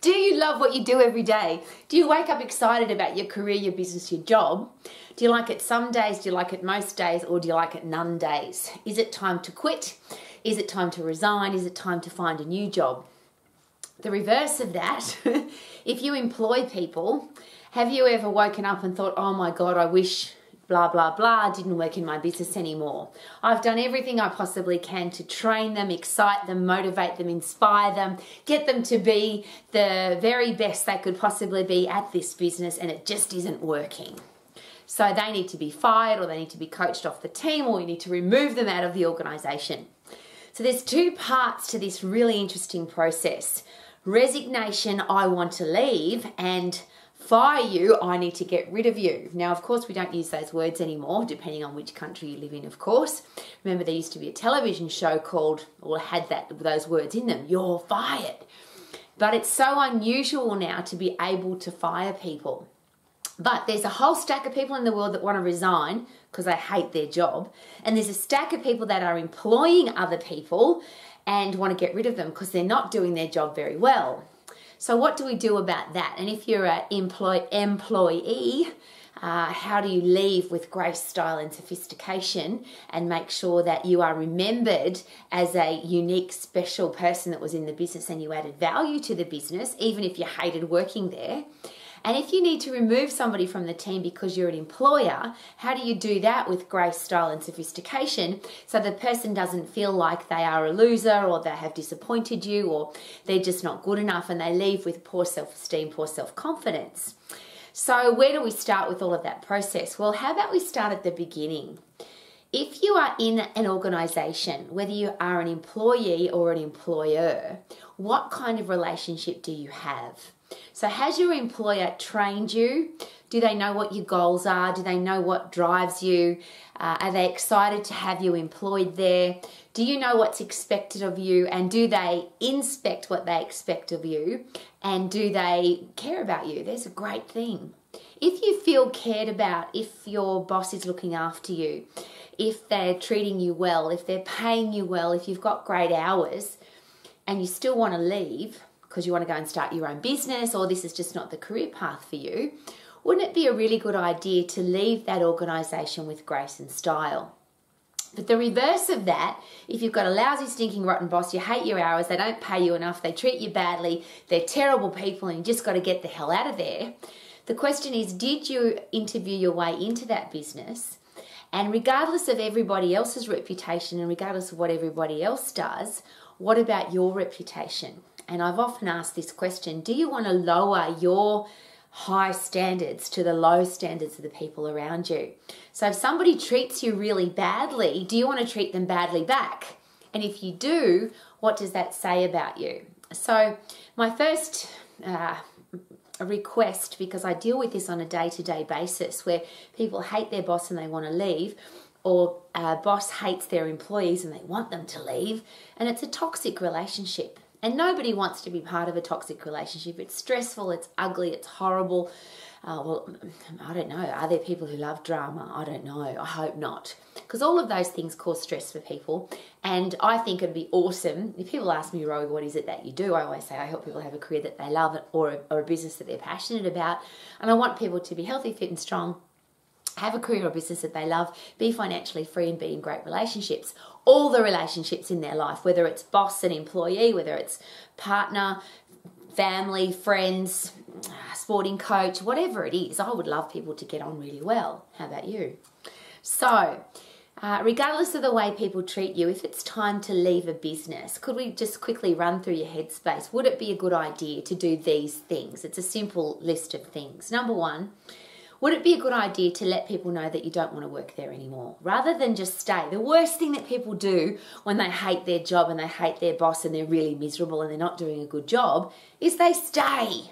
Do you love what you do every day? Do you wake up excited about your career, your business, your job? Do you like it some days? Do you like it most days? Or do you like it none days? Is it time to quit? Is it time to resign? Is it time to find a new job? The reverse of that, if you employ people, have you ever woken up and thought, oh my God, I wish blah, blah, blah, didn't work in my business anymore. I've done everything I possibly can to train them, excite them, motivate them, inspire them, get them to be the very best they could possibly be at this business, and it just isn't working. So they need to be fired or they need to be coached off the team or you need to remove them out of the organization. So there's two parts to this really interesting process. Resignation, I want to leave, and fire you, I need to get rid of you. Now, of course, we don't use those words anymore, depending on which country you live in, of course. Remember, there used to be a television show called, or had that those words in them, you're fired. But it's so unusual now to be able to fire people. But there's a whole stack of people in the world that want to resign because they hate their job. And there's a stack of people that are employing other people and want to get rid of them because they're not doing their job very well. So, what do we do about that? And if you're an employ- employee, uh, how do you leave with grace, style, and sophistication and make sure that you are remembered as a unique, special person that was in the business and you added value to the business, even if you hated working there? And if you need to remove somebody from the team because you're an employer, how do you do that with grace, style, and sophistication so the person doesn't feel like they are a loser or they have disappointed you or they're just not good enough and they leave with poor self esteem, poor self confidence? So, where do we start with all of that process? Well, how about we start at the beginning? If you are in an organization, whether you are an employee or an employer, what kind of relationship do you have? So, has your employer trained you? Do they know what your goals are? Do they know what drives you? Uh, are they excited to have you employed there? Do you know what's expected of you? And do they inspect what they expect of you? And do they care about you? There's a great thing. If you feel cared about, if your boss is looking after you, if they're treating you well, if they're paying you well, if you've got great hours, and you still want to leave, because you want to go and start your own business or this is just not the career path for you, wouldn't it be a really good idea to leave that organisation with grace and style? But the reverse of that, if you've got a lousy, stinking, rotten boss, you hate your hours, they don't pay you enough, they treat you badly, they're terrible people, and you just got to get the hell out of there. The question is Did you interview your way into that business? And regardless of everybody else's reputation and regardless of what everybody else does, what about your reputation? And I've often asked this question do you want to lower your high standards to the low standards of the people around you? So if somebody treats you really badly, do you want to treat them badly back? And if you do, what does that say about you? So, my first uh, request, because I deal with this on a day to day basis where people hate their boss and they want to leave, or a boss hates their employees and they want them to leave, and it's a toxic relationship. And nobody wants to be part of a toxic relationship. It's stressful, it's ugly, it's horrible. Uh, well, I don't know. Are there people who love drama? I don't know. I hope not. Because all of those things cause stress for people. And I think it'd be awesome. If people ask me, Rowie, what is it that you do? I always say I help people have a career that they love or a, or a business that they're passionate about. And I want people to be healthy, fit, and strong have a career or business that they love, be financially free, and be in great relationships. All the relationships in their life, whether it's boss and employee, whether it's partner, family, friends, sporting coach, whatever it is, I would love people to get on really well. How about you? So, uh, regardless of the way people treat you, if it's time to leave a business, could we just quickly run through your headspace? Would it be a good idea to do these things? It's a simple list of things. Number one, would it be a good idea to let people know that you don't want to work there anymore rather than just stay? The worst thing that people do when they hate their job and they hate their boss and they're really miserable and they're not doing a good job is they stay.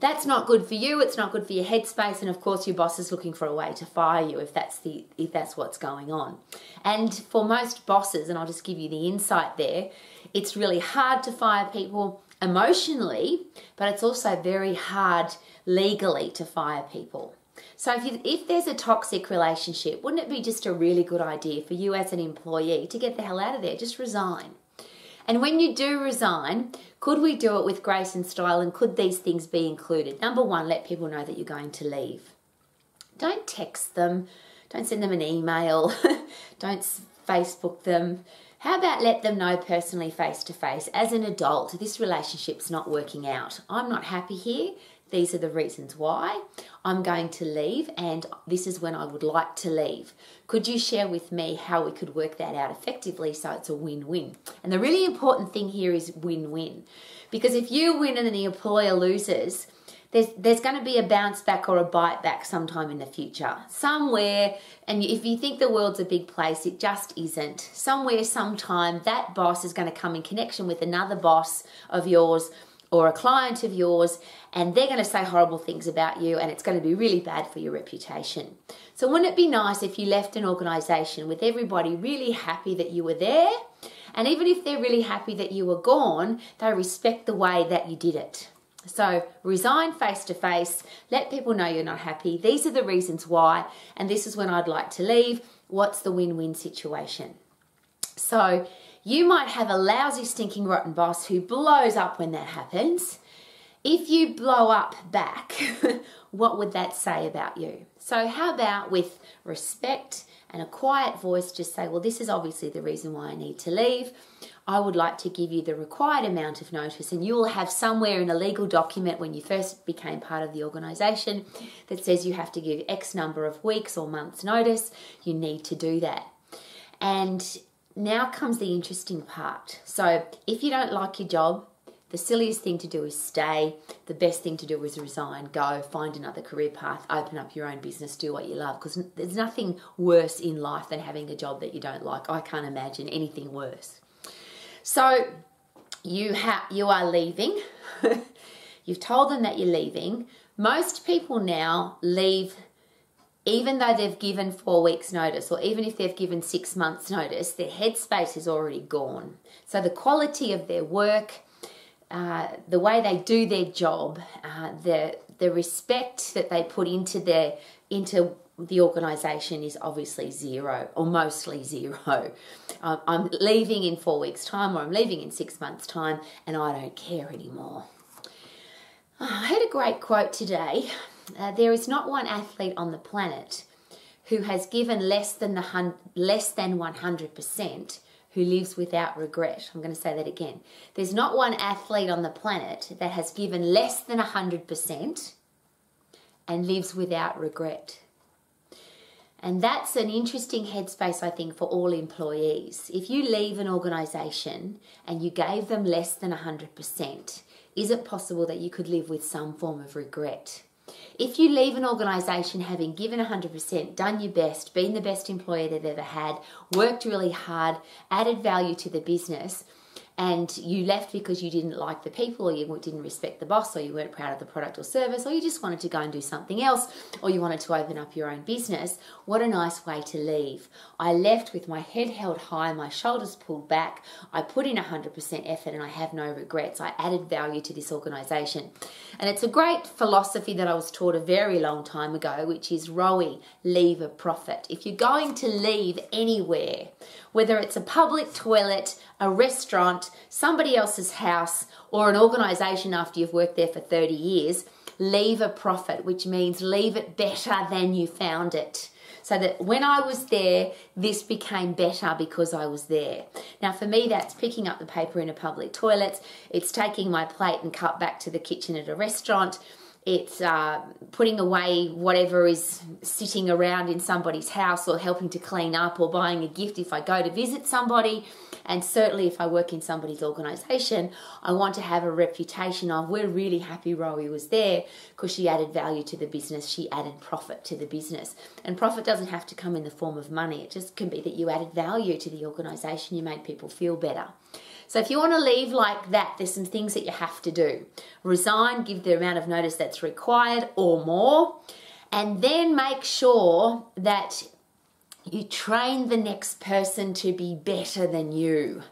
That's not good for you, it's not good for your headspace, and of course your boss is looking for a way to fire you if that's the if that's what's going on. And for most bosses, and I'll just give you the insight there, it's really hard to fire people emotionally, but it's also very hard legally to fire people. So if, you, if there's a toxic relationship, wouldn't it be just a really good idea for you as an employee to get the hell out of there? Just resign. And when you do resign, could we do it with grace and style and could these things be included? Number one, let people know that you're going to leave. Don't text them, don't send them an email, don't Facebook them. How about let them know personally face to face as an adult this relationship's not working out. I'm not happy here. These are the reasons why. I'm going to leave and this is when I would like to leave. Could you share with me how we could work that out effectively so it's a win-win? And the really important thing here is win-win. Because if you win and the employer loses, there's there's going to be a bounce back or a bite back sometime in the future. Somewhere, and if you think the world's a big place, it just isn't. Somewhere, sometime, that boss is going to come in connection with another boss of yours or a client of yours, and they're going to say horrible things about you, and it's going to be really bad for your reputation. So, wouldn't it be nice if you left an organization with everybody really happy that you were there? And even if they're really happy that you were gone, they respect the way that you did it. So resign face to face, let people know you're not happy. These are the reasons why, and this is when I'd like to leave. What's the win win situation? So you might have a lousy, stinking, rotten boss who blows up when that happens. If you blow up back, what would that say about you? So, how about with respect and a quiet voice, just say, Well, this is obviously the reason why I need to leave. I would like to give you the required amount of notice, and you will have somewhere in a legal document when you first became part of the organisation that says you have to give X number of weeks or months' notice. You need to do that. And now comes the interesting part. So, if you don't like your job, the silliest thing to do is stay. The best thing to do is resign, go, find another career path, open up your own business, do what you love. Because there's nothing worse in life than having a job that you don't like. I can't imagine anything worse. So you have you are leaving. You've told them that you're leaving. Most people now leave even though they've given four weeks notice or even if they've given six months notice their headspace is already gone so the quality of their work uh, the way they do their job uh, the the respect that they put into their into the organisation is obviously zero or mostly zero. I'm leaving in four weeks' time or I'm leaving in six months' time and I don't care anymore. I had a great quote today. Uh, there is not one athlete on the planet who has given less than the hun- less than 100% who lives without regret. I'm going to say that again. There's not one athlete on the planet that has given less than 100% and lives without regret. And that's an interesting headspace, I think, for all employees. If you leave an organisation and you gave them less than 100%, is it possible that you could live with some form of regret? If you leave an organisation having given 100%, done your best, been the best employer they've ever had, worked really hard, added value to the business, and you left because you didn't like the people or you didn't respect the boss or you weren't proud of the product or service or you just wanted to go and do something else or you wanted to open up your own business, what a nice way to leave. I left with my head held high, my shoulders pulled back. I put in 100% effort and I have no regrets. I added value to this organization. And it's a great philosophy that I was taught a very long time ago, which is ROE, leave a profit. If you're going to leave anywhere, whether it's a public toilet, a restaurant, somebody else's house, or an organization after you've worked there for 30 years, leave a profit, which means leave it better than you found it. So that when I was there, this became better because I was there. Now, for me, that's picking up the paper in a public toilet, it's taking my plate and cup back to the kitchen at a restaurant it's uh, putting away whatever is sitting around in somebody's house or helping to clean up or buying a gift if I go to visit somebody. And certainly, if I work in somebody's organisation, I want to have a reputation of we're really happy Rowie was there because she added value to the business, she added profit to the business. And profit doesn't have to come in the form of money, it just can be that you added value to the organisation, you made people feel better. So if you want to leave like that, there's some things that you have to do. Resign, give the amount of notice that's required or more, and then make sure that you train the next person to be better than you.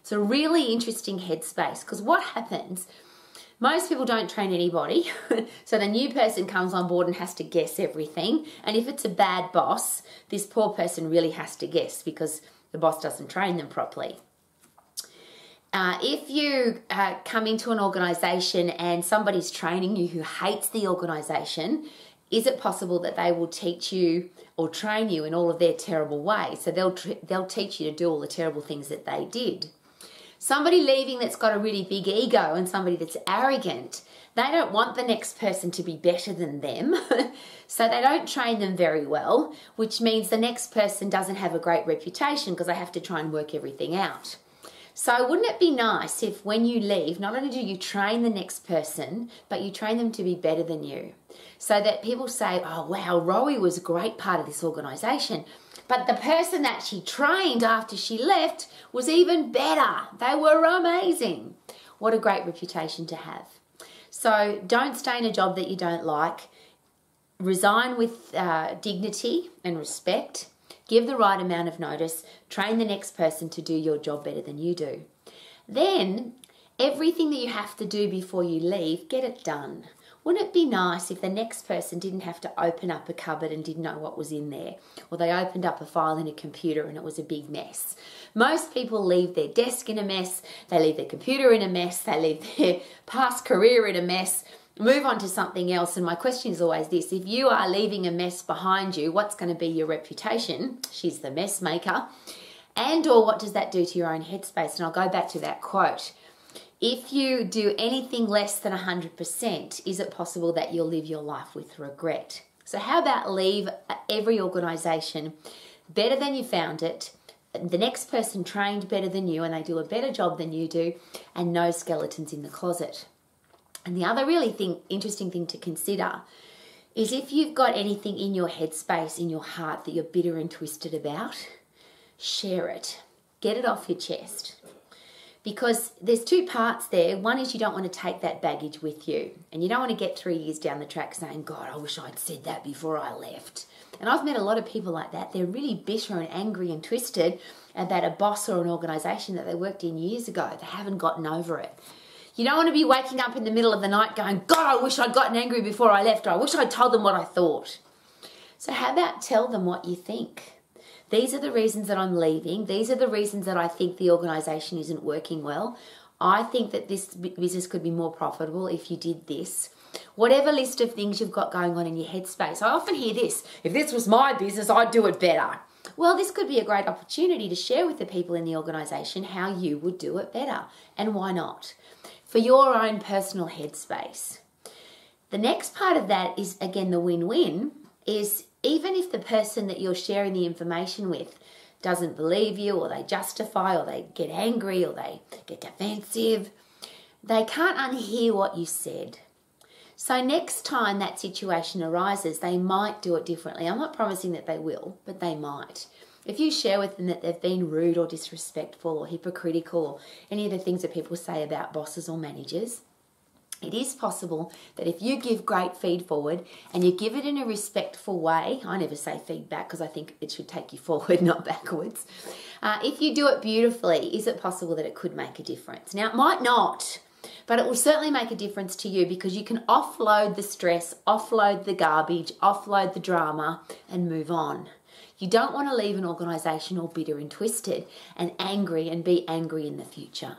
It's a really interesting headspace because what happens, most people don't train anybody. so the new person comes on board and has to guess everything. And if it's a bad boss, this poor person really has to guess because the boss doesn't train them properly. Uh, if you uh, come into an organization and somebody's training you who hates the organization, is it possible that they will teach you or train you in all of their terrible ways? So they'll they'll teach you to do all the terrible things that they did. Somebody leaving that's got a really big ego and somebody that's arrogant, they don't want the next person to be better than them. so they don't train them very well, which means the next person doesn't have a great reputation because they have to try and work everything out. So, wouldn't it be nice if when you leave, not only do you train the next person, but you train them to be better than you? So that people say, oh, wow, Rowie was a great part of this organisation. But the person that she trained after she left was even better. They were amazing. What a great reputation to have. So, don't stay in a job that you don't like. Resign with uh, dignity and respect give the right amount of notice, train the next person to do your job better than you do. Then, everything that you have to do before you leave, get it done. Wouldn't it be nice if the next person didn't have to open up a cupboard and didn't know what was in there? Or they opened up a file in a computer and it was a big mess. Most people leave their desk in a mess, they leave their computer in a mess, they leave their past career in a mess, move on to something else. And my question is always this if you are leaving a mess behind you, what's going to be your reputation? She's the mess maker. And or what does that do to your own headspace? And I'll go back to that quote. If you do anything less than 100%, is it possible that you'll live your life with regret? So, how about leave every organization better than you found it? The next person trained better than you and they do a better job than you do, and no skeletons in the closet. And the other really thing, interesting thing to consider is if you've got anything in your headspace, in your heart that you're bitter and twisted about, share it. Get it off your chest. Because there's two parts there. One is you don't want to take that baggage with you. And you don't want to get three years down the track saying, God, I wish I'd said that before I left. And I've met a lot of people like that. They're really bitter and angry and twisted about a boss or an organization that they worked in years ago. They haven't gotten over it. You don't want to be waking up in the middle of the night going, God, I wish I'd gotten angry before I left, or I wish I'd told them what I thought. So, how about tell them what you think? These are the reasons that I'm leaving. These are the reasons that I think the organisation isn't working well. I think that this business could be more profitable if you did this. Whatever list of things you've got going on in your headspace, I often hear this if this was my business, I'd do it better. Well, this could be a great opportunity to share with the people in the organisation how you would do it better and why not for your own personal headspace. The next part of that is again the win win is even if the person that you're sharing the information with doesn't believe you or they justify or they get angry or they get defensive, they can't unhear what you said. So, next time that situation arises, they might do it differently. I'm not promising that they will, but they might. If you share with them that they've been rude or disrespectful or hypocritical or any of the things that people say about bosses or managers, it is possible that if you give great feed forward and you give it in a respectful way, I never say feedback because I think it should take you forward, not backwards. Uh, if you do it beautifully, is it possible that it could make a difference? Now, it might not, but it will certainly make a difference to you because you can offload the stress, offload the garbage, offload the drama, and move on. You don't want to leave an organisation all bitter and twisted and angry and be angry in the future.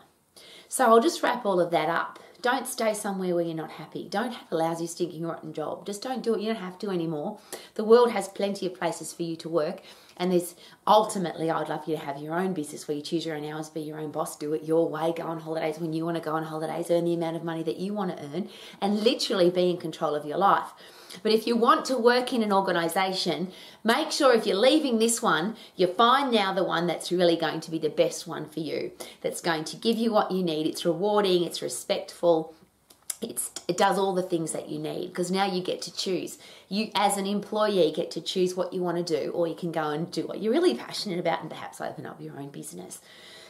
So I'll just wrap all of that up. Don't stay somewhere where you're not happy. Don't have a lousy, stinking, rotten job. Just don't do it. You don't have to anymore. The world has plenty of places for you to work. And there's ultimately, I'd love you to have your own business where you choose your own hours, be your own boss, do it your way, go on holidays when you want to go on holidays, earn the amount of money that you want to earn, and literally be in control of your life. But if you want to work in an organization, make sure if you're leaving this one, you find now the one that's really going to be the best one for you, that's going to give you what you need. It's rewarding, it's respectful, it's, it does all the things that you need because now you get to choose. You, as an employee, get to choose what you want to do, or you can go and do what you're really passionate about and perhaps open up your own business.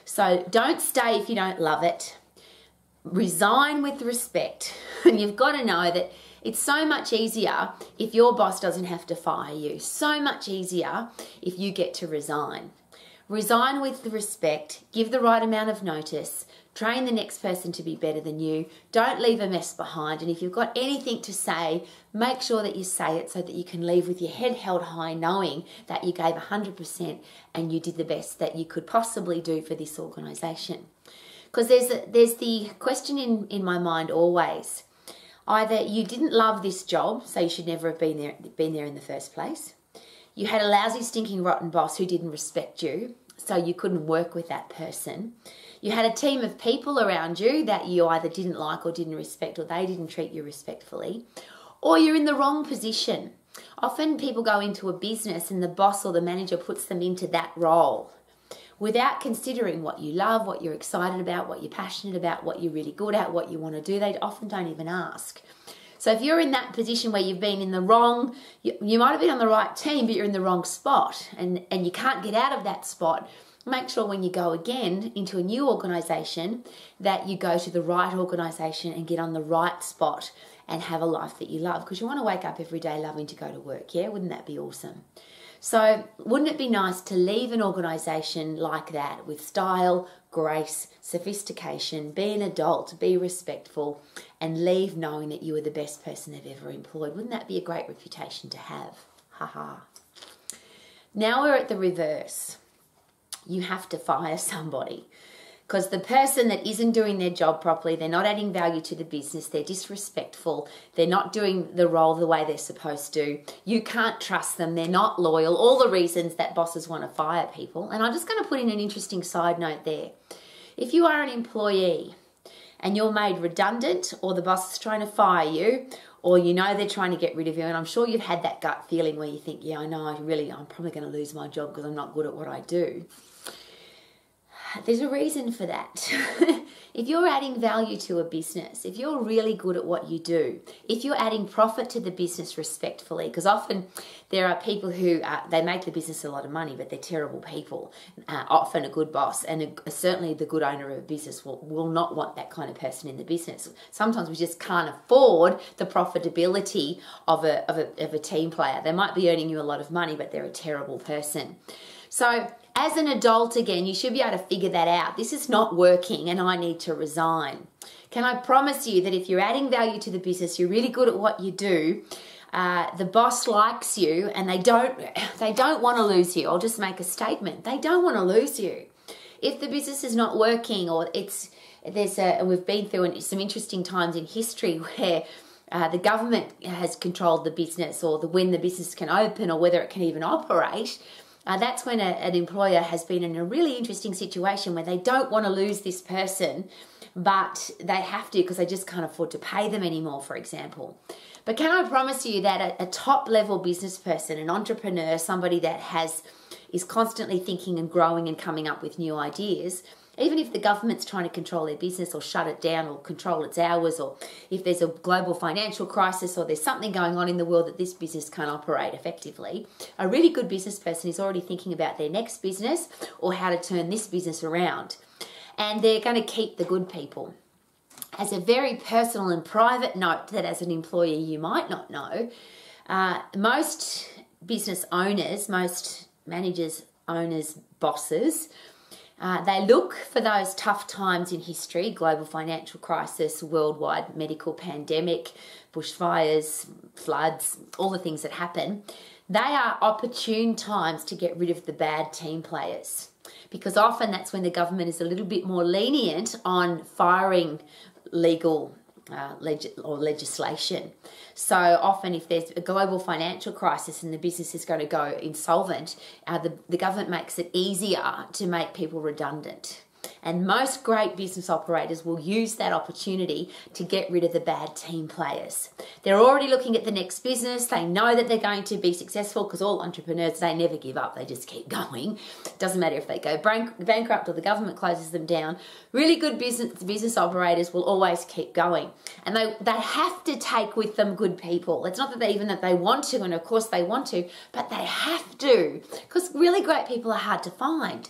So don't stay if you don't love it. Resign with respect. And you've got to know that it's so much easier if your boss doesn't have to fire you. So much easier if you get to resign. Resign with respect, give the right amount of notice, train the next person to be better than you. Don't leave a mess behind. And if you've got anything to say, make sure that you say it so that you can leave with your head held high, knowing that you gave 100% and you did the best that you could possibly do for this organisation. Because there's there's the question in in my mind always. Either you didn't love this job, so you should never have been there been there in the first place. You had a lousy, stinking, rotten boss who didn't respect you, so you couldn't work with that person. You had a team of people around you that you either didn't like or didn't respect, or they didn't treat you respectfully, or you're in the wrong position. Often people go into a business and the boss or the manager puts them into that role without considering what you love, what you're excited about, what you're passionate about, what you're really good at, what you want to do. They often don't even ask. So if you're in that position where you've been in the wrong, you, you might have been on the right team, but you're in the wrong spot and, and you can't get out of that spot make sure when you go again into a new organization that you go to the right organization and get on the right spot and have a life that you love because you want to wake up every day loving to go to work yeah wouldn't that be awesome so wouldn't it be nice to leave an organization like that with style grace sophistication be an adult be respectful and leave knowing that you are the best person they've ever employed? Wouldn't that be a great reputation to have? Haha now we're at the reverse. You have to fire somebody because the person that isn't doing their job properly, they're not adding value to the business, they're disrespectful, they're not doing the role the way they're supposed to, you can't trust them, they're not loyal, all the reasons that bosses want to fire people. And I'm just going to put in an interesting side note there. If you are an employee and you're made redundant, or the boss is trying to fire you, or you know they're trying to get rid of you, and I'm sure you've had that gut feeling where you think, yeah, I know, I really, I'm probably going to lose my job because I'm not good at what I do there's a reason for that. if you're adding value to a business, if you're really good at what you do, if you're adding profit to the business respectfully, because often there are people who uh, they make the business a lot of money, but they're terrible people. Uh, often a good boss and a, certainly the good owner of a business will, will not want that kind of person in the business. Sometimes we just can't afford the profitability of a, of a, of a team player. They might be earning you a lot of money, but they're a terrible person. So as an adult, again, you should be able to figure that out. This is not working and I need to resign. Can I promise you that if you're adding value to the business, you're really good at what you do, uh, the boss likes you and they don't they don't want to lose you. I'll just make a statement. They don't want to lose you. If the business is not working or it's there's a we've been through some interesting times in history where uh, the government has controlled the business or the when the business can open or whether it can even operate uh, that's when a, an employer has been in a really interesting situation where they don't want to lose this person, but they have to because they just can't afford to pay them anymore, for example. But can I promise you that a, a top level business person, an entrepreneur, somebody that has is constantly thinking and growing and coming up with new ideas, even if the government's trying to control their business or shut it down or control its hours, or if there's a global financial crisis or there's something going on in the world that this business can't operate effectively, a really good business person is already thinking about their next business or how to turn this business around. And they're going to keep the good people. As a very personal and private note, that as an employee you might not know, uh, most business owners, most managers, owners, bosses, uh, they look for those tough times in history global financial crisis, worldwide medical pandemic, bushfires, floods, all the things that happen. They are opportune times to get rid of the bad team players because often that's when the government is a little bit more lenient on firing legal uh, leg- or legislation. So often, if there's a global financial crisis and the business is going to go insolvent, uh, the, the government makes it easier to make people redundant. And most great business operators will use that opportunity to get rid of the bad team players. They're already looking at the next business. They know that they're going to be successful because all entrepreneurs, they never give up. They just keep going. Doesn't matter if they go bankrupt or the government closes them down. Really good business, business operators will always keep going. And they, they have to take with them good people. It's not that they even that they want to, and of course they want to, but they have to because really great people are hard to find.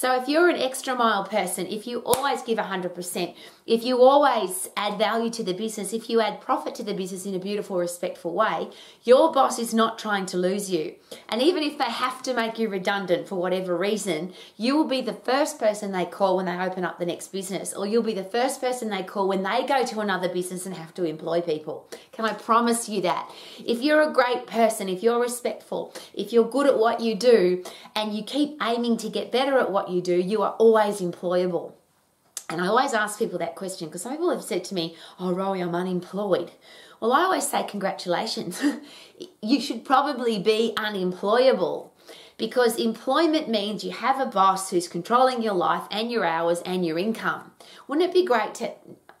So if you're an extra mile person, if you always give 100%, if you always add value to the business, if you add profit to the business in a beautiful, respectful way, your boss is not trying to lose you. And even if they have to make you redundant for whatever reason, you will be the first person they call when they open up the next business, or you'll be the first person they call when they go to another business and have to employ people. Can I promise you that? If you're a great person, if you're respectful, if you're good at what you do, and you keep aiming to get better at what you do, you are always employable. And I always ask people that question because some people have said to me, Oh, Rowie, I'm unemployed. Well, I always say, Congratulations. you should probably be unemployable because employment means you have a boss who's controlling your life and your hours and your income. Wouldn't it be great to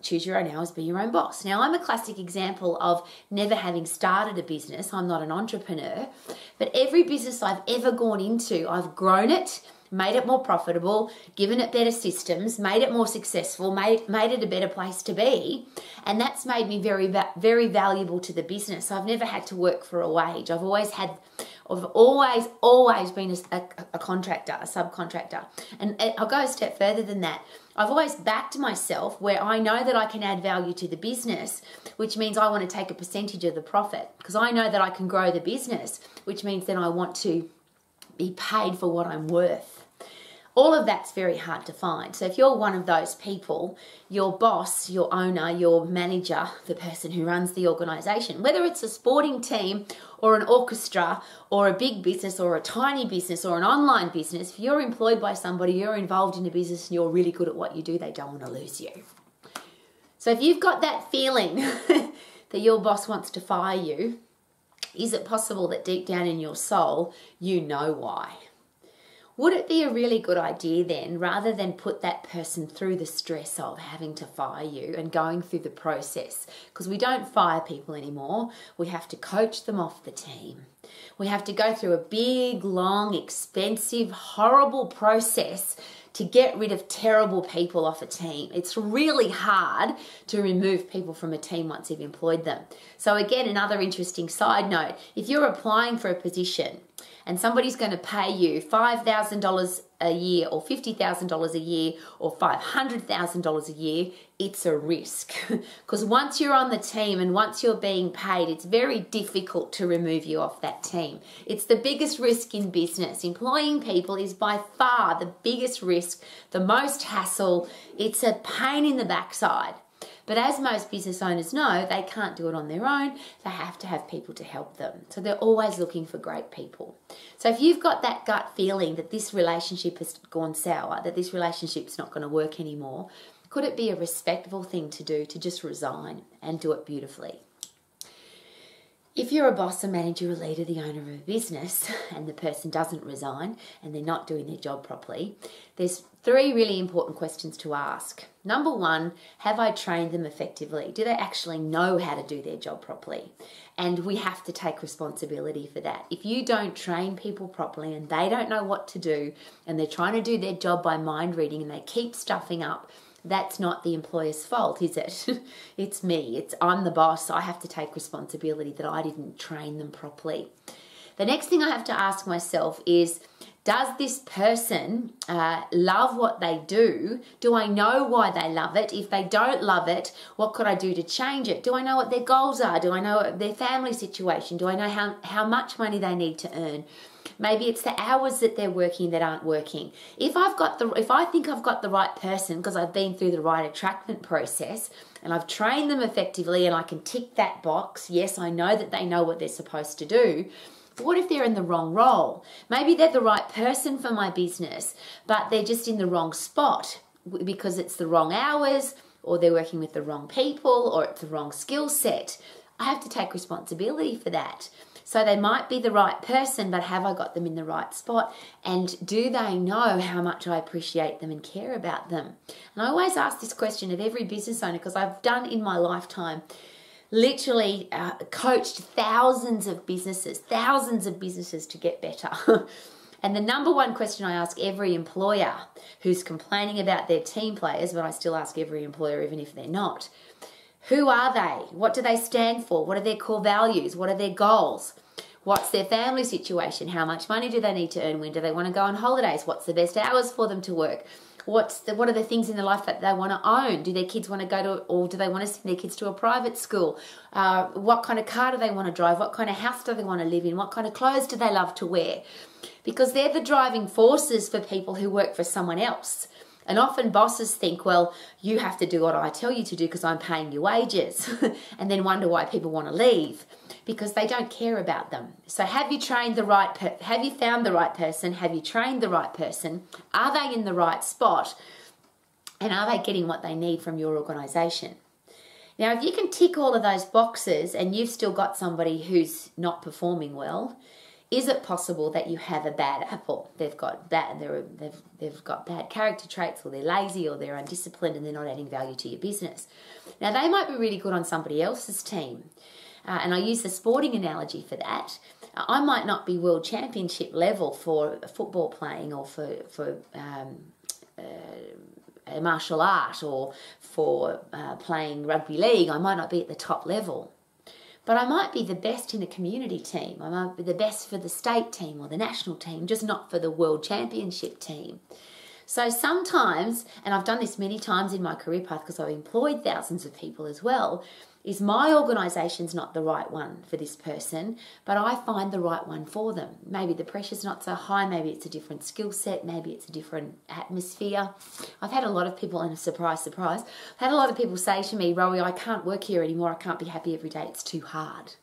choose your own hours, be your own boss? Now, I'm a classic example of never having started a business. I'm not an entrepreneur, but every business I've ever gone into, I've grown it made it more profitable, given it better systems, made it more successful, made, made it a better place to be. And that's made me very, very valuable to the business. I've never had to work for a wage. I've always had, I've always, always been a, a, a contractor, a subcontractor. And I'll go a step further than that. I've always backed myself where I know that I can add value to the business, which means I want to take a percentage of the profit because I know that I can grow the business, which means then I want to be paid for what I'm worth. All of that's very hard to find. So if you're one of those people, your boss, your owner, your manager, the person who runs the organization, whether it's a sporting team or an orchestra or a big business or a tiny business or an online business, if you're employed by somebody, you're involved in a business and you're really good at what you do, they don't want to lose you. So if you've got that feeling that your boss wants to fire you, is it possible that deep down in your soul you know why? Would it be a really good idea then, rather than put that person through the stress of having to fire you and going through the process? Because we don't fire people anymore, we have to coach them off the team. We have to go through a big, long, expensive, horrible process to get rid of terrible people off a team. It's really hard to remove people from a team once you've employed them. So, again, another interesting side note if you're applying for a position and somebody's going to pay you $5,000 a year or $50,000 a year or $500,000 a year, it's a risk. Because once you're on the team and once you're being paid, it's very difficult to remove you off that team. It's the biggest risk in business. Employing people is by far the biggest risk, the most hassle. It's a pain in the backside. But as most business owners know, they can't do it on their own. They have to have people to help them. So they're always looking for great people. So if you've got that gut feeling that this relationship has gone sour, that this relationship's not going to work anymore, could it be a respectable thing to do to just resign and do it beautifully? If you're a boss, a manager, a leader, the owner of a business, and the person doesn't resign and they're not doing their job properly, there's three really important questions to ask. Number one, have I trained them effectively? Do they actually know how to do their job properly? And we have to take responsibility for that. If you don't train people properly and they don't know what to do and they're trying to do their job by mind reading and they keep stuffing up, that's not the employer's fault, is it? it's me. It's I'm the boss. I have to take responsibility that I didn't train them properly. The next thing I have to ask myself is does this person uh, love what they do? Do I know why they love it? If they don't love it, what could I do to change it? Do I know what their goals are? Do I know their family situation? Do I know how, how much money they need to earn? Maybe it's the hours that they're working that aren't working. If I've got the if I think I've got the right person because I've been through the right attractment process and I've trained them effectively and I can tick that box, yes, I know that they know what they're supposed to do. But what if they're in the wrong role? Maybe they're the right person for my business, but they're just in the wrong spot because it's the wrong hours or they're working with the wrong people or it's the wrong skill set. I have to take responsibility for that. So they might be the right person, but have I got them in the right spot? And do they know how much I appreciate them and care about them? And I always ask this question of every business owner because I've done in my lifetime literally uh, coached thousands of businesses, thousands of businesses to get better. and the number one question I ask every employer who's complaining about their team players, but I still ask every employer even if they're not, who are they? What do they stand for? What are their core values? What are their goals? What's their family situation? How much money do they need to earn? When do they want to go on holidays? What's the best hours for them to work? What's the, what are the things in their life that they want to own? Do their kids want to go to, or do they want to send their kids to a private school? Uh, what kind of car do they want to drive? What kind of house do they want to live in? What kind of clothes do they love to wear? Because they're the driving forces for people who work for someone else. And often bosses think, well, you have to do what I tell you to do because I'm paying you wages, and then wonder why people want to leave because they don't care about them. So have you trained the right per- have you found the right person? Have you trained the right person? Are they in the right spot? And are they getting what they need from your organisation? Now, if you can tick all of those boxes and you've still got somebody who's not performing well, is it possible that you have a bad apple? They've got bad, they're, they've, they've got bad character traits, or they're lazy, or they're undisciplined, and they're not adding value to your business. Now, they might be really good on somebody else's team, uh, and I use the sporting analogy for that. I might not be world championship level for football playing or for for um, uh, a martial art or for uh, playing rugby league. I might not be at the top level, but I might be the best in a community team. I might be the best for the state team or the national team, just not for the world championship team. So sometimes, and I've done this many times in my career path because I've employed thousands of people as well, is my organisation's not the right one for this person, but I find the right one for them. Maybe the pressure's not so high, maybe it's a different skill set, maybe it's a different atmosphere. I've had a lot of people, and a surprise, surprise, I've had a lot of people say to me, Rowie, I can't work here anymore, I can't be happy every day, it's too hard.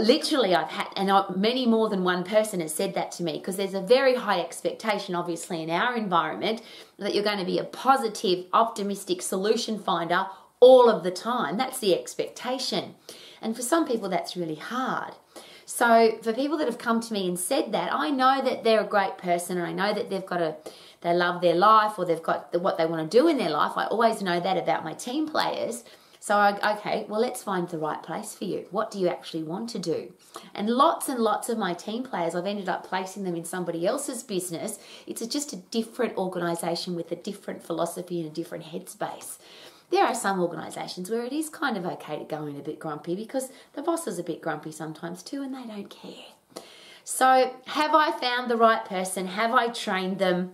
Literally, I've had, and many more than one person has said that to me because there's a very high expectation, obviously, in our environment that you're going to be a positive, optimistic solution finder all of the time. That's the expectation. And for some people, that's really hard. So, for people that have come to me and said that, I know that they're a great person and I know that they've got a, they love their life or they've got what they want to do in their life. I always know that about my team players. So, I, okay, well, let's find the right place for you. What do you actually want to do? And lots and lots of my team players, I've ended up placing them in somebody else's business. It's just a different organization with a different philosophy and a different headspace. There are some organisations where it is kind of okay to go in a bit grumpy because the boss is a bit grumpy sometimes too and they don't care. So, have I found the right person? Have I trained them?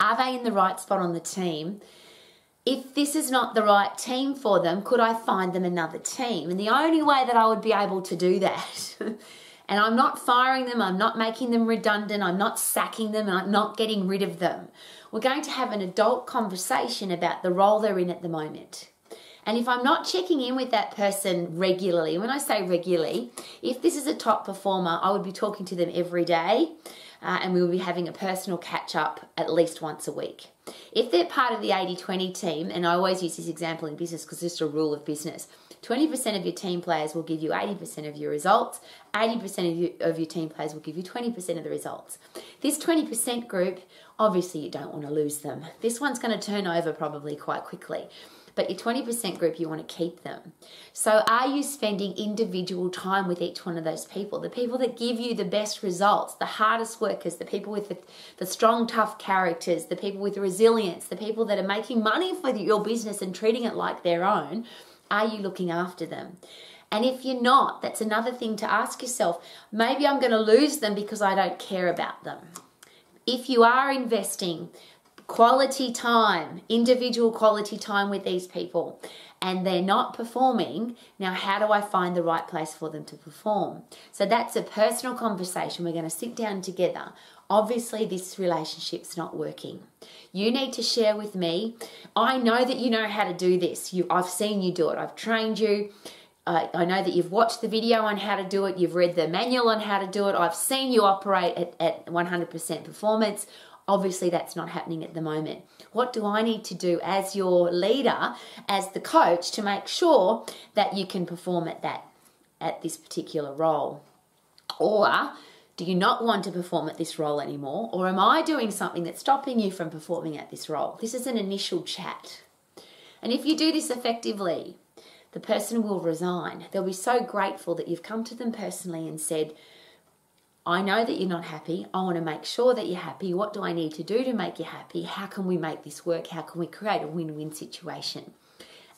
Are they in the right spot on the team? If this is not the right team for them, could I find them another team? And the only way that I would be able to do that, and I'm not firing them, I'm not making them redundant, I'm not sacking them, and I'm not getting rid of them we're going to have an adult conversation about the role they're in at the moment. And if I'm not checking in with that person regularly, when I say regularly, if this is a top performer, I would be talking to them every day uh, and we will be having a personal catch up at least once a week. If they're part of the 80 20 team, and I always use this example in business because it's just a rule of business 20% of your team players will give you 80% of your results, 80% of, you, of your team players will give you 20% of the results. This 20% group, obviously, you don't want to lose them. This one's going to turn over probably quite quickly but your 20% group, you want to keep them. So, are you spending individual time with each one of those people? The people that give you the best results, the hardest workers, the people with the, the strong, tough characters, the people with resilience, the people that are making money for your business and treating it like their own. Are you looking after them? And if you're not, that's another thing to ask yourself. Maybe I'm going to lose them because I don't care about them. If you are investing quality time, individual quality time with these people, and they're not performing, now how do I find the right place for them to perform? So that's a personal conversation. We're going to sit down together. Obviously, this relationship's not working. You need to share with me. I know that you know how to do this. You, I've seen you do it. I've trained you. Uh, I know that you've watched the video on how to do it. You've read the manual on how to do it. I've seen you operate at, at 100% performance. Obviously, that's not happening at the moment. What do I need to do as your leader, as the coach, to make sure that you can perform at that, at this particular role? Or do you not want to perform at this role anymore? Or am I doing something that's stopping you from performing at this role? This is an initial chat. And if you do this effectively, the person will resign. They'll be so grateful that you've come to them personally and said, I know that you're not happy. I want to make sure that you're happy. What do I need to do to make you happy? How can we make this work? How can we create a win win situation?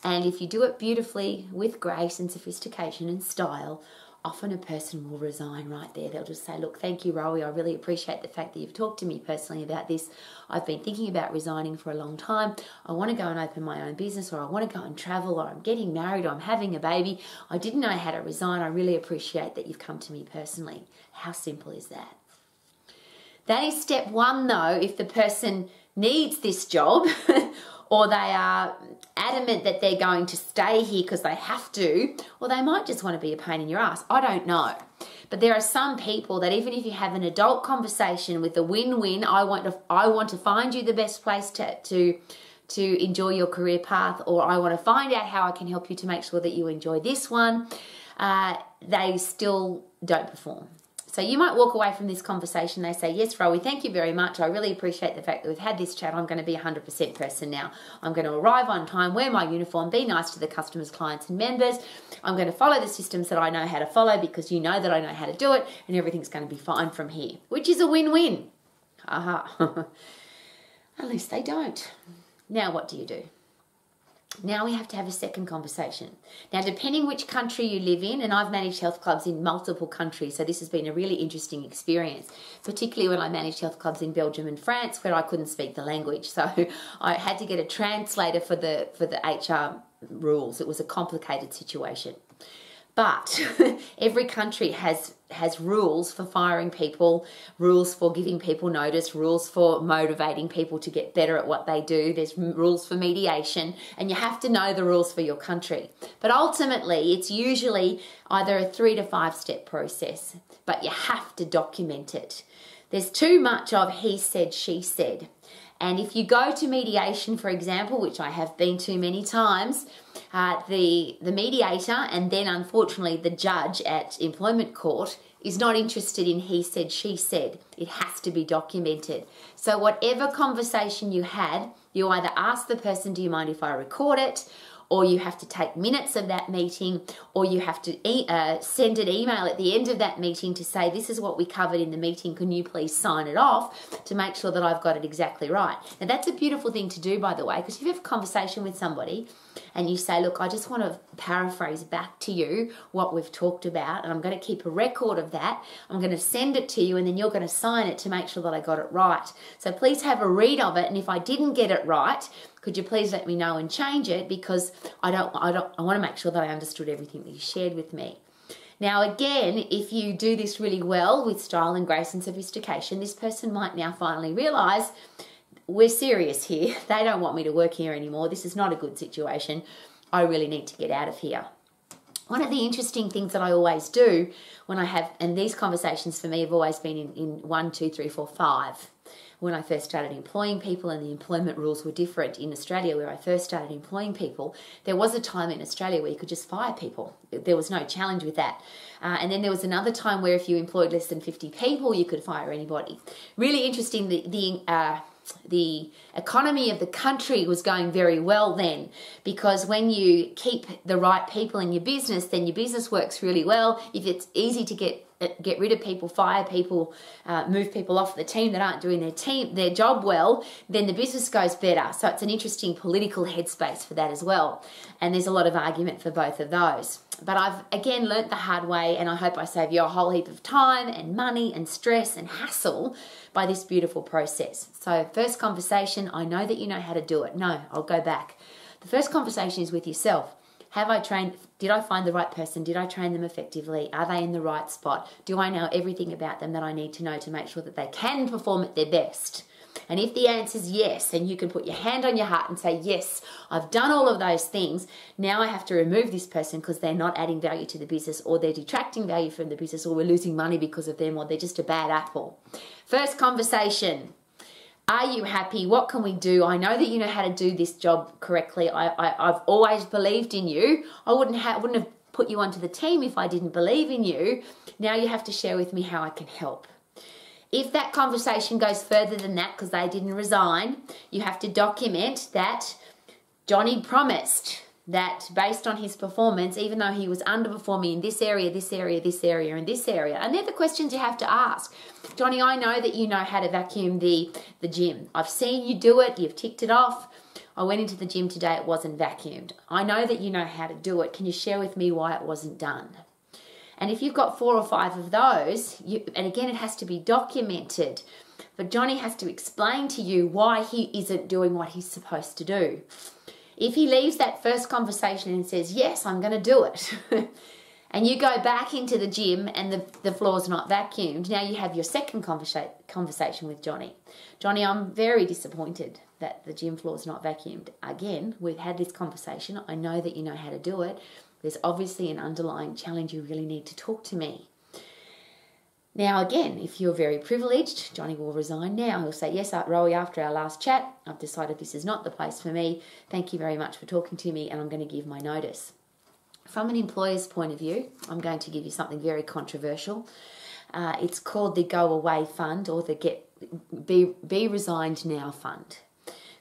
And if you do it beautifully with grace and sophistication and style, often a person will resign right there. They'll just say, Look, thank you, Rowie. I really appreciate the fact that you've talked to me personally about this. I've been thinking about resigning for a long time. I want to go and open my own business, or I want to go and travel, or I'm getting married, or I'm having a baby. I didn't know how to resign. I really appreciate that you've come to me personally. How simple is that? That is step one, though, if the person needs this job or they are adamant that they're going to stay here because they have to, or they might just want to be a pain in your ass. I don't know. But there are some people that even if you have an adult conversation with a win-win, I want to I want to find you the best place to to to enjoy your career path, or I want to find out how I can help you to make sure that you enjoy this one, uh, they still don't perform. So you might walk away from this conversation. They say, Yes, Rowie, thank you very much. I really appreciate the fact that we've had this chat. I'm going to be 100% person now. I'm going to arrive on time, wear my uniform, be nice to the customers, clients, and members. I'm going to follow the systems that I know how to follow because you know that I know how to do it, and everything's going to be fine from here, which is a win win. Aha. At least they don't. Now, what do you do? Now we have to have a second conversation. Now, depending which country you live in, and I've managed health clubs in multiple countries, so this has been a really interesting experience, particularly when I managed health clubs in Belgium and France where I couldn't speak the language. So I had to get a translator for the for the HR rules. It was a complicated situation. But every country has has rules for firing people, rules for giving people notice, rules for motivating people to get better at what they do. There's rules for mediation, and you have to know the rules for your country. But ultimately, it's usually either a 3 to 5 step process, but you have to document it. There's too much of he said, she said. And if you go to mediation, for example, which I have been to many times, uh, the the mediator and then unfortunately the judge at employment court is not interested in he said she said. It has to be documented. So whatever conversation you had you either ask the person do you mind if i record it or you have to take minutes of that meeting, or you have to e- uh, send an email at the end of that meeting to say, This is what we covered in the meeting. Can you please sign it off to make sure that I've got it exactly right? Now, that's a beautiful thing to do, by the way, because if you have a conversation with somebody and you say, Look, I just want to paraphrase back to you what we've talked about, and I'm going to keep a record of that. I'm going to send it to you, and then you're going to sign it to make sure that I got it right. So please have a read of it, and if I didn't get it right, could you please let me know and change it because I don't I don't I want to make sure that I understood everything that you shared with me. Now, again, if you do this really well with style and grace and sophistication, this person might now finally realize we're serious here. They don't want me to work here anymore. This is not a good situation. I really need to get out of here. One of the interesting things that I always do when I have, and these conversations for me have always been in, in one, two, three, four, five when I first started employing people and the employment rules were different in Australia where I first started employing people, there was a time in Australia where you could just fire people. There was no challenge with that. Uh, and then there was another time where if you employed less than 50 people, you could fire anybody. Really interesting, the, the uh, the economy of the country was going very well then because when you keep the right people in your business then your business works really well if it's easy to get get rid of people, fire people, uh, move people off the team that aren't doing their team their job well, then the business goes better. So it's an interesting political headspace for that as well. And there's a lot of argument for both of those. But I've again learnt the hard way, and I hope I save you a whole heap of time and money and stress and hassle by this beautiful process. So, first conversation, I know that you know how to do it. No, I'll go back. The first conversation is with yourself. Have I trained? Did I find the right person? Did I train them effectively? Are they in the right spot? Do I know everything about them that I need to know to make sure that they can perform at their best? And if the answer is yes, then you can put your hand on your heart and say, Yes, I've done all of those things. Now I have to remove this person because they're not adding value to the business, or they're detracting value from the business, or we're losing money because of them, or they're just a bad apple. First conversation are you happy? What can we do? I know that you know how to do this job correctly. I, I, have always believed in you. I wouldn't have, wouldn't have put you onto the team if I didn't believe in you. Now you have to share with me how I can help. If that conversation goes further than that because they didn't resign, you have to document that Johnny promised that based on his performance, even though he was underperforming in this area, this area, this area, and this area, and they're the questions you have to ask. Johnny, I know that you know how to vacuum the, the gym. I've seen you do it, you've ticked it off. I went into the gym today, it wasn't vacuumed. I know that you know how to do it. Can you share with me why it wasn't done? And if you've got four or five of those, you, and again, it has to be documented, but Johnny has to explain to you why he isn't doing what he's supposed to do. If he leaves that first conversation and says, Yes, I'm going to do it, and you go back into the gym and the, the floor's not vacuumed, now you have your second conversa- conversation with Johnny. Johnny, I'm very disappointed that the gym floor's not vacuumed. Again, we've had this conversation. I know that you know how to do it. There's obviously an underlying challenge. You really need to talk to me. Now, again, if you're very privileged, Johnny will resign now. He'll say, Yes, Rowie, after our last chat, I've decided this is not the place for me. Thank you very much for talking to me, and I'm going to give my notice. From an employer's point of view, I'm going to give you something very controversial. Uh, it's called the Go Away Fund or the Get Be, Be Resigned Now Fund.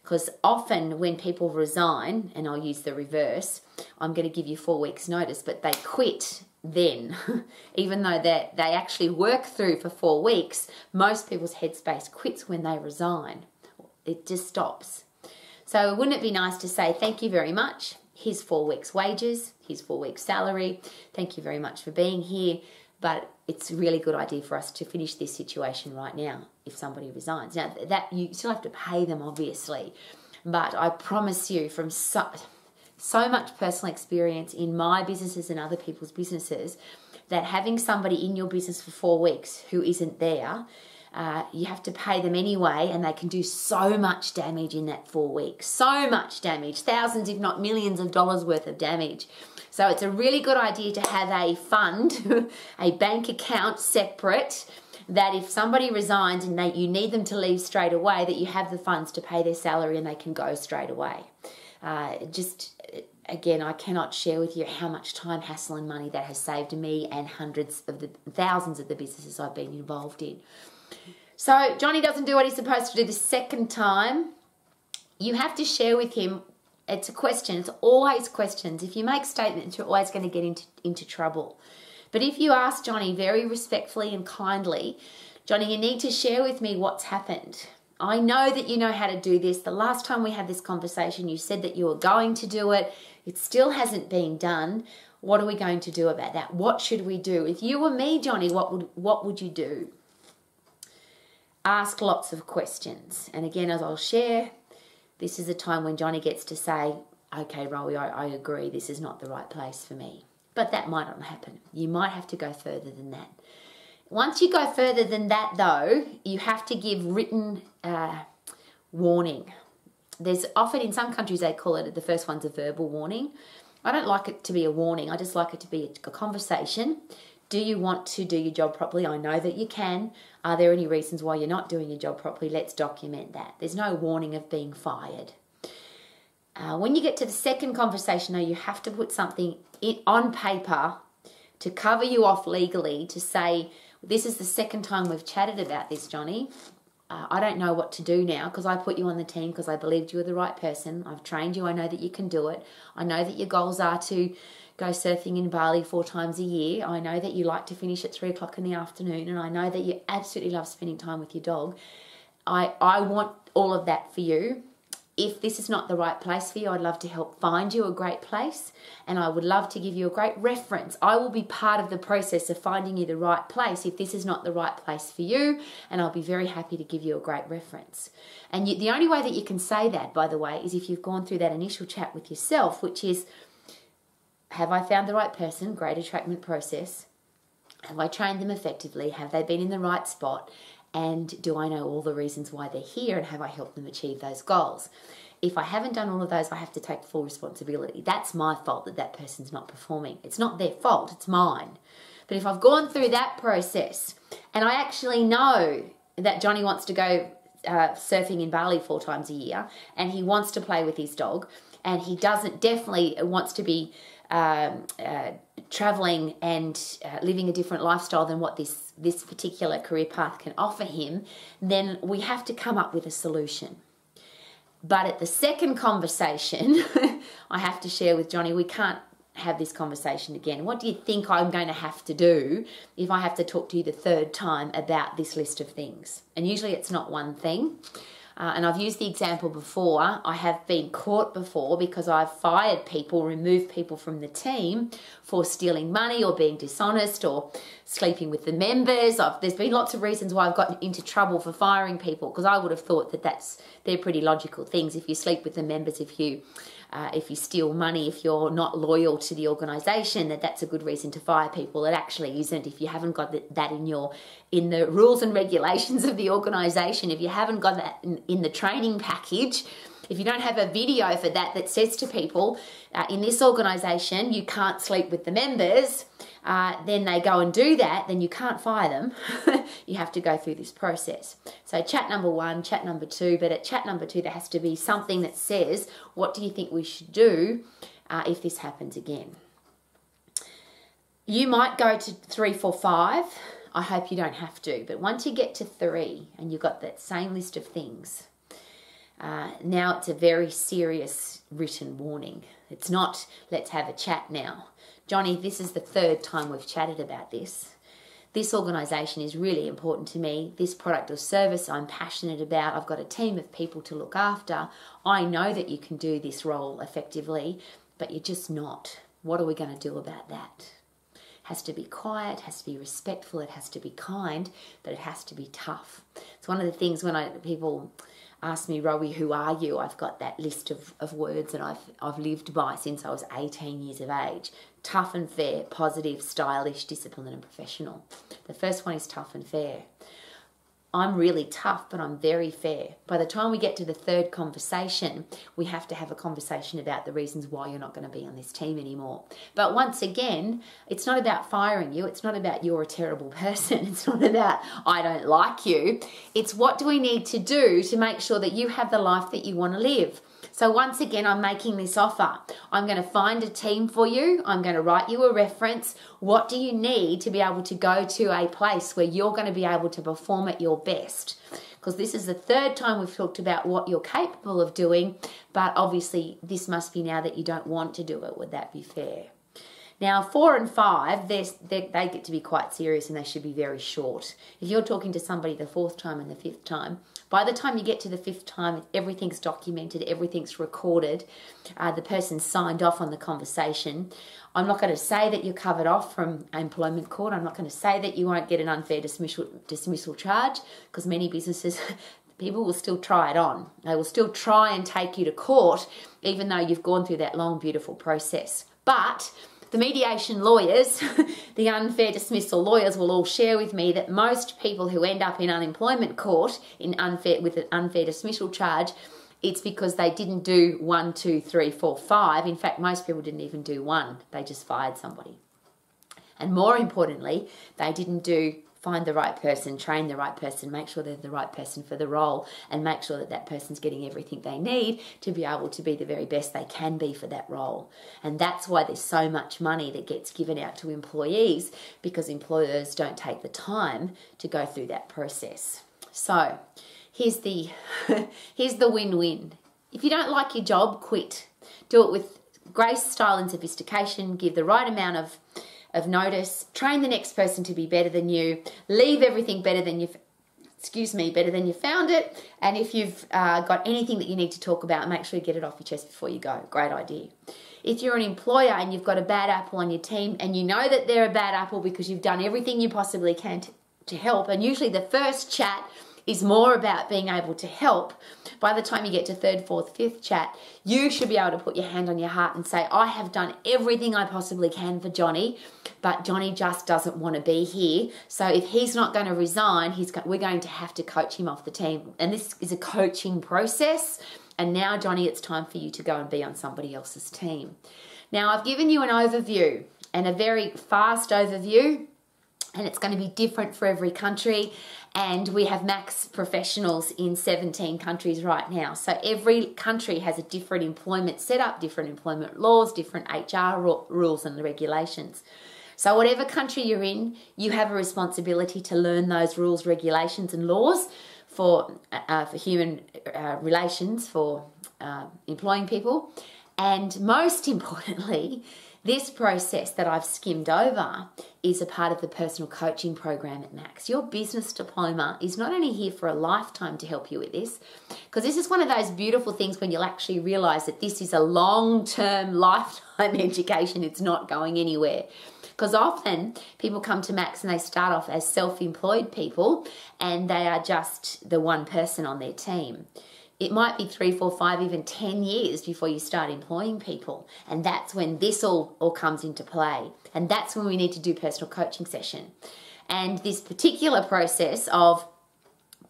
Because often when people resign, and I'll use the reverse, I'm going to give you four weeks' notice, but they quit then, even though they they actually work through for four weeks, most people's headspace quits when they resign. It just stops. So wouldn't it be nice to say thank you very much? Here's four weeks' wages, here's four weeks' salary. Thank you very much for being here. But it's a really good idea for us to finish this situation right now if somebody resigns. Now that you still have to pay them obviously, but I promise you from so, so much personal experience in my businesses and other people's businesses that having somebody in your business for four weeks who isn't there, uh, you have to pay them anyway, and they can do so much damage in that four weeks. So much damage, thousands, if not millions of dollars worth of damage. So it's a really good idea to have a fund, a bank account separate that if somebody resigns and they, you need them to leave straight away, that you have the funds to pay their salary and they can go straight away. Uh, just again, I cannot share with you how much time, hassle, and money that has saved me and hundreds of the thousands of the businesses I've been involved in. So, Johnny doesn't do what he's supposed to do the second time. You have to share with him. It's a question, it's always questions. If you make statements, you're always going to get into, into trouble. But if you ask Johnny very respectfully and kindly, Johnny, you need to share with me what's happened. I know that you know how to do this. The last time we had this conversation, you said that you were going to do it. It still hasn't been done. What are we going to do about that? What should we do? If you were me, Johnny, what would what would you do? Ask lots of questions. And again, as I'll share, this is a time when Johnny gets to say, okay, Rowie, I, I agree, this is not the right place for me. But that might not happen. You might have to go further than that. Once you go further than that, though, you have to give written uh, warning. There's often in some countries they call it the first one's a verbal warning. I don't like it to be a warning. I just like it to be a conversation. Do you want to do your job properly? I know that you can. Are there any reasons why you're not doing your job properly? Let's document that. There's no warning of being fired. Uh, when you get to the second conversation, though, you have to put something in, on paper to cover you off legally to say, This is the second time we've chatted about this, Johnny uh, I don't know what to do now because I put you on the team because I believed you were the right person. I've trained you. I know that you can do it. I know that your goals are to go surfing in Bali four times a year. I know that you like to finish at three o'clock in the afternoon, and I know that you absolutely love spending time with your dog. I I want all of that for you if this is not the right place for you, I'd love to help find you a great place and I would love to give you a great reference. I will be part of the process of finding you the right place if this is not the right place for you, and I'll be very happy to give you a great reference. And you, the only way that you can say that, by the way, is if you've gone through that initial chat with yourself, which is Have I found the right person? Great attractment process. Have I trained them effectively? Have they been in the right spot? And do I know all the reasons why they're here and have I helped them achieve those goals? If I haven't done all of those, I have to take full responsibility. That's my fault that that person's not performing. It's not their fault, it's mine. But if I've gone through that process and I actually know that Johnny wants to go uh, surfing in Bali four times a year and he wants to play with his dog and he doesn't definitely wants to be um, uh, traveling and uh, living a different lifestyle than what this this particular career path can offer him, then we have to come up with a solution. But at the second conversation, I have to share with Johnny, we can't have this conversation again. What do you think I'm going to have to do if I have to talk to you the third time about this list of things? And usually it's not one thing. Uh, and I've used the example before. I have been caught before because I've fired people, removed people from the team for stealing money or being dishonest or sleeping with the members. I've, there's been lots of reasons why I've gotten into trouble for firing people because I would have thought that that's they're pretty logical things. If you sleep with the members, if you uh, if you steal money, if you're not loyal to the organisation, that that's a good reason to fire people. It actually isn't. If you haven't got that in your in the rules and regulations of the organisation, if you haven't got that in, in the training package, If you don't have a video for that that says to people, uh, in this organization, you can't sleep with the members, uh, then they go and do that, then you can't fire them. you have to go through this process. So, chat number one, chat number two, but at chat number two, there has to be something that says, What do you think we should do uh, if this happens again? You might go to three, four, five. I hope you don't have to, but once you get to three and you've got that same list of things, uh, now it's a very serious written warning. It's not, let's have a chat now. Johnny, this is the third time we've chatted about this. This organisation is really important to me. This product or service I'm passionate about. I've got a team of people to look after. I know that you can do this role effectively, but you're just not. What are we going to do about that? It has to be quiet, has to be respectful, it has to be kind, but it has to be tough. It's one of the things when I people ask me, Rowie, who are you? I've got that list of, of words that I've, I've lived by since I was 18 years of age. Tough and fair, positive, stylish, disciplined and professional. The first one is tough and fair. I'm really tough, but I'm very fair. By the time we get to the third conversation, we have to have a conversation about the reasons why you're not going to be on this team anymore. But once again, it's not about firing you. It's not about you're a terrible person. It's not about I don't like you. It's what do we need to do to make sure that you have the life that you want to live. So once again, I'm making this offer. I'm going to find a team for you. I'm going to write you a reference. What do you need to be able to go to a place where you're going to be able to perform at your best? Because this is the third time we've talked about what you're capable of doing, but obviously this must be now that you don't want to do it. Would that be fair? Now, four and five, they they get to be quite serious and they should be very short. If you're talking to somebody the fourth time and the fifth time, by the time you get to the fifth time, everything's documented, everything's recorded, uh, the person signed off on the conversation. I'm not going to say that you're covered off from employment court. I'm not going to say that you won't get an unfair dismissal, dismissal charge because many businesses people will still try it on. They will still try and take you to court, even though you've gone through that long, beautiful process. But the mediation lawyers, the unfair dismissal lawyers, will all share with me that most people who end up in unemployment court in unfair with an unfair dismissal charge, it's because they didn't do one, two, three, four, five. In fact, most people didn't even do one. They just fired somebody. And more importantly, they didn't do find the right person, train the right person, make sure they're the right person for the role, and make sure that that person's getting everything they need to be able to be the very best they can be for that role. And that's why there's so much money that gets given out to employees because employers don't take the time to go through that process. So, here's the here's the win-win. If you don't like your job, quit. Do it with grace, style, and sophistication. Give the right amount of of notice, train the next person to be better than you, leave everything better than you've excuse me, better than you found it. And if you've uh, got anything that you need to talk about, make sure you get it off your chest before you go. Great idea. If you're an employer and you've got a bad apple on your team and you know that they're a bad apple because you've done everything you possibly can to, to help, and usually the first chat is more about being able to help. By the time you get to third, fourth, fifth chat, you should be able to put your hand on your heart and say, I have done everything I possibly can for Johnny, but Johnny just doesn't want to be here. So if he's not going to resign, he's we're going to have to coach him off the team. And this is a coaching process. And now, Johnny, it's time for you to go and be on somebody else's team. Now, I've given you an overview and a very fast overview and it's going to be different for every country. And we have max professionals in 17 countries right now. So every country has a different employment setup, different employment laws, different HR rules and regulations. So, whatever country you're in, you have a responsibility to learn those rules, regulations, and laws for, uh, for human uh, relations, for uh, employing people. And most importantly, this process that I've skimmed over is a part of the personal coaching program at Max. Your business diploma is not only here for a lifetime to help you with this, because this is one of those beautiful things when you'll actually realize that this is a long term lifetime education, it's not going anywhere. Because often people come to Max and they start off as self employed people and they are just the one person on their team it might be three, four, five, even 10 years before you start employing people. And that's when this all, all comes into play. And that's when we need to do personal coaching session. And this particular process of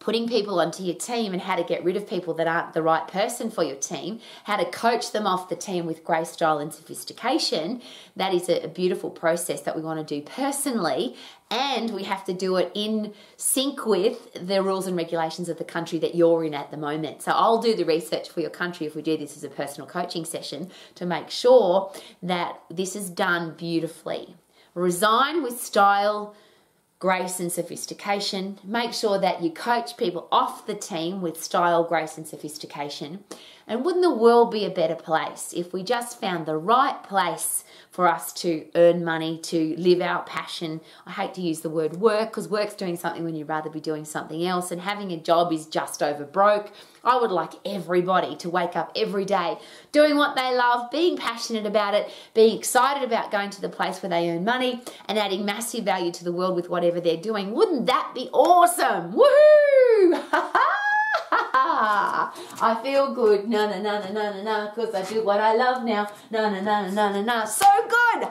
putting people onto your team and how to get rid of people that aren't the right person for your team, how to coach them off the team with grace, style, and sophistication. That is a, beautiful process that we want to do personally. And we have to do it in sync with the rules and regulations of the country that you're in at the moment. So I'll do the research for your country if we do this as a personal coaching session to make sure that this is done beautifully. Resign with style, grace and sophistication. Make sure that you coach people off the team with style, grace, and sophistication. And wouldn't the world be a better place if we just found the right place for us to earn money, to live our passion? I hate to use the word work because work's doing something when you'd rather be doing something else, and having a job is just over broke. I would like everybody to wake up every day doing what they love, being passionate about it, being excited about going to the place where they earn money, and adding massive value to the world with whatever they're doing. Wouldn't that be awesome? Woohoo! I feel good. Na na na na na na because I do what I love now. Na na na na na na. So good.